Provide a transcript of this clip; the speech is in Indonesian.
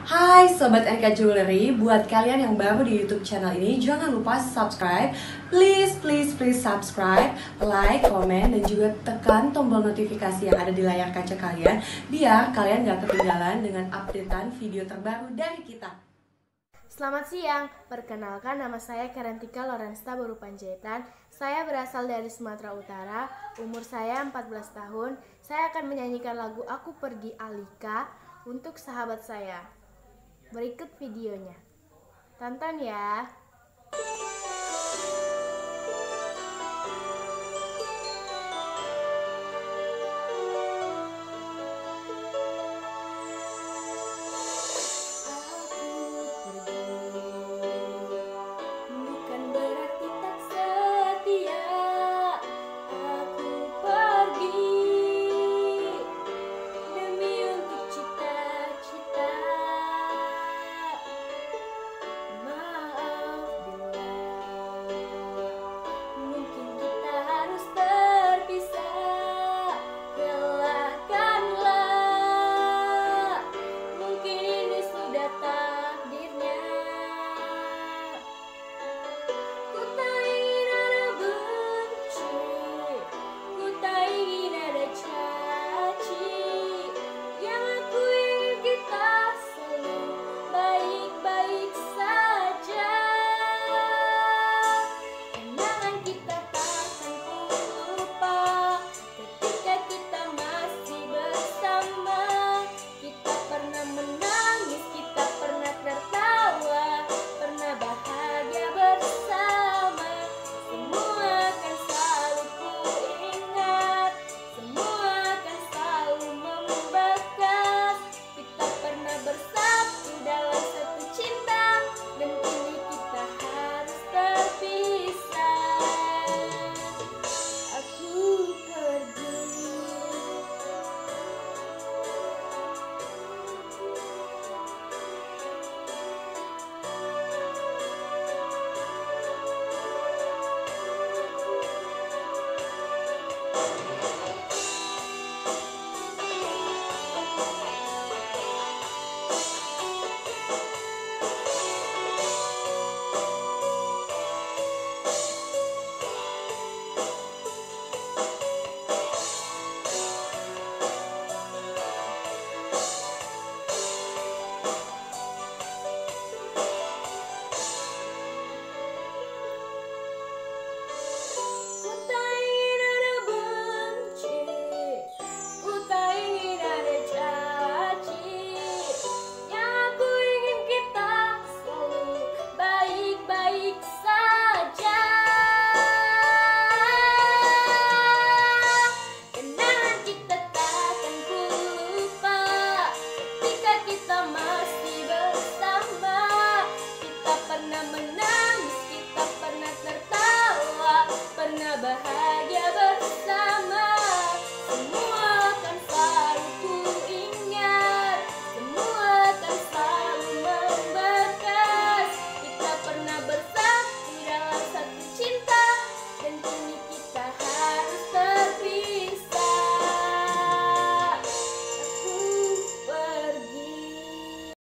Hai Sobat Eka Jewelry, buat kalian yang baru di YouTube channel ini jangan lupa subscribe. Please, please, please subscribe, like, komen, dan juga tekan tombol notifikasi yang ada di layar kaca kalian Biar kalian gak ketinggalan dengan updatean video terbaru dari kita. Selamat siang, perkenalkan nama saya Karantika Lorensta Baru Panjaitan Saya berasal dari Sumatera Utara, umur saya 14 tahun. Saya akan menyanyikan lagu Aku Pergi Alika untuk sahabat saya Berikut videonya. Tonton ya.